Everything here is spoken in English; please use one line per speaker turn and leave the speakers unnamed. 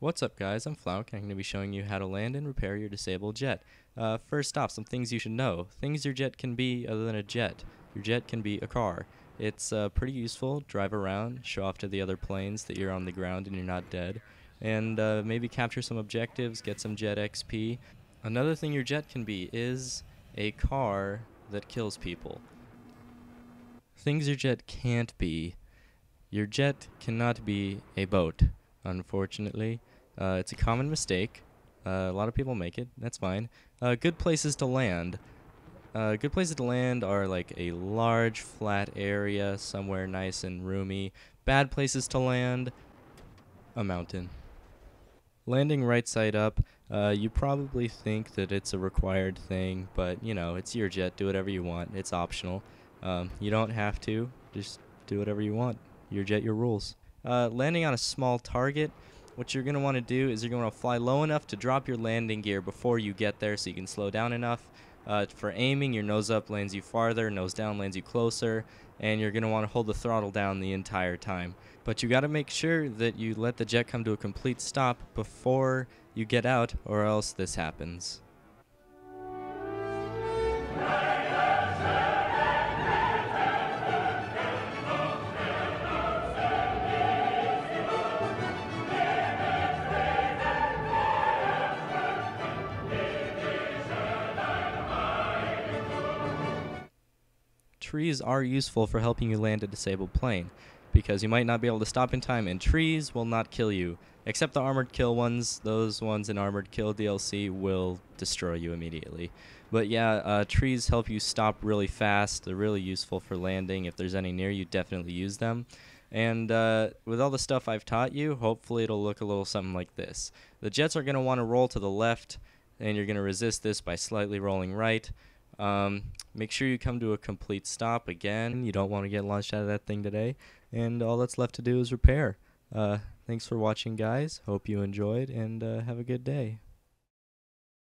What's up guys, I'm Flaunk and I'm going to be showing you how to land and repair your disabled jet. Uh, first off, some things you should know. Things your jet can be other than a jet. Your jet can be a car. It's uh, pretty useful, drive around, show off to the other planes that you're on the ground and you're not dead, and uh, maybe capture some objectives, get some jet XP. Another thing your jet can be is a car that kills people. Things your jet can't be. Your jet cannot be a boat, unfortunately. Uh, it's a common mistake. Uh, a lot of people make it. That's fine. Uh, good places to land. Uh, good places to land are like a large flat area, somewhere nice and roomy. Bad places to land, a mountain. Landing right side up, uh, you probably think that it's a required thing, but you know, it's your jet. Do whatever you want. It's optional. Um, you don't have to. Just do whatever you want. Your jet, your rules. Uh, landing on a small target what you're going to want to do is you're going to fly low enough to drop your landing gear before you get there so you can slow down enough. Uh, for aiming, your nose up lands you farther, nose down lands you closer, and you're going to want to hold the throttle down the entire time. But you got to make sure that you let the jet come to a complete stop before you get out, or else this happens. Trees are useful for helping you land a disabled plane, because you might not be able to stop in time, and trees will not kill you. Except the armored kill ones, those ones in armored kill DLC will destroy you immediately. But yeah, uh, trees help you stop really fast. They're really useful for landing. If there's any near you, definitely use them. And uh, with all the stuff I've taught you, hopefully it'll look a little something like this. The jets are going to want to roll to the left, and you're going to resist this by slightly rolling right. Um, make sure you come to a complete stop again. You don't want to get launched out of that thing today. And all that's left to do is repair. Uh, thanks for watching, guys. Hope you enjoyed, and uh, have a good day.